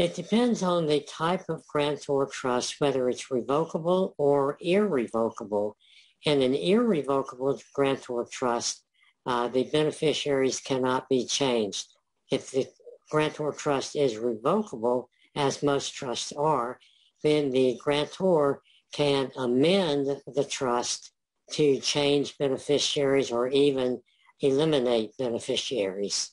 It depends on the type of grantor trust, whether it's revocable or irrevocable. In an irrevocable grantor trust, uh, the beneficiaries cannot be changed. If the grantor trust is revocable, as most trusts are, then the grantor can amend the trust to change beneficiaries or even eliminate beneficiaries.